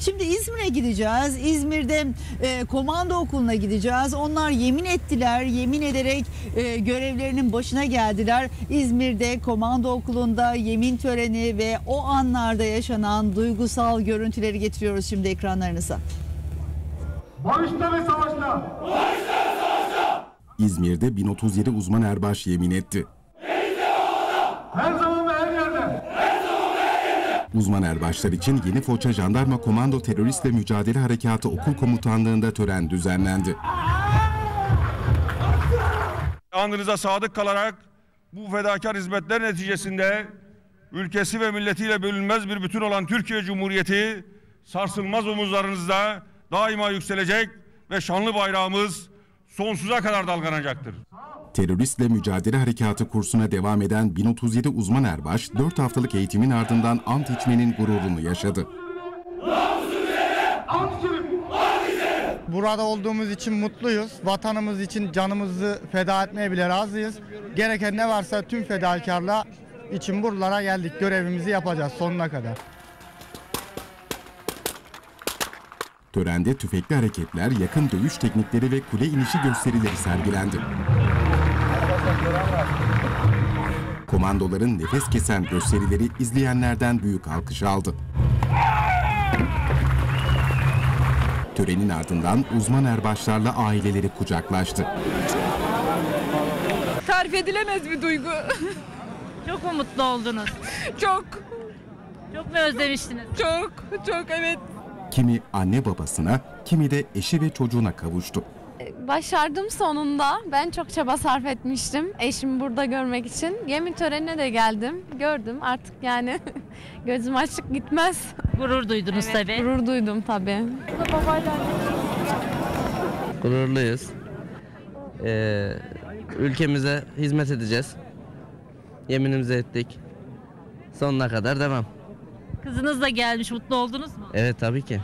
Şimdi İzmir'e gideceğiz. İzmir'de e, komando okuluna gideceğiz. Onlar yemin ettiler. Yemin ederek e, görevlerinin başına geldiler. İzmir'de komando okulunda yemin töreni ve o anlarda yaşanan duygusal görüntüleri getiriyoruz şimdi ekranlarınıza. Barışta ve savaşta. İzmir'de 1037 uzman erbaş yemin etti. Her zaman ve. Uzman erbaşlar için Yeni Foça Jandarma Komando Teröristle Mücadele Harekatı Okul Komutanlığı'nda tören düzenlendi. Andınıza sadık kalarak bu fedakar hizmetler neticesinde ülkesi ve milletiyle bölünmez bir bütün olan Türkiye Cumhuriyeti sarsılmaz omuzlarınızda daima yükselecek ve şanlı bayrağımız sonsuza kadar dalgalanacaktır. Teröristle Mücadele Harekatı kursuna devam eden 1037 uzman erbaş 4 haftalık eğitimin ardından ant içmenin gururunu yaşadı. Burada olduğumuz için mutluyuz. Vatanımız için canımızı feda etmeye bile razıyız. Gereken ne varsa tüm fedakarlığa için buralara geldik. Görevimizi yapacağız sonuna kadar. Törende tüfekli hareketler, yakın dövüş teknikleri ve kule inişi gösterileri sergilendi. Komandoların nefes kesen gösterileri izleyenlerden büyük alkış aldı. Törenin ardından uzman erbaşlarla aileleri kucaklaştı. tarif edilemez bir duygu. Çok mu mutlu oldunuz? Çok, Çok mu özlemiştiniz? çok, çok evet. Kimi anne babasına, kimi de eşi ve çocuğuna kavuştu. Başardım sonunda. Ben çok çaba sarf etmiştim eşimi burada görmek için. Yemin törenine de geldim. Gördüm artık yani gözüm açık gitmez. Gurur duydunuz tabii. Gurur duydum tabii. gururluyuz. Ee, ülkemize hizmet edeceğiz. Yeminimizi ettik. Sonuna kadar devam. Kızınız da gelmiş. Mutlu oldunuz mu? Evet tabii ki.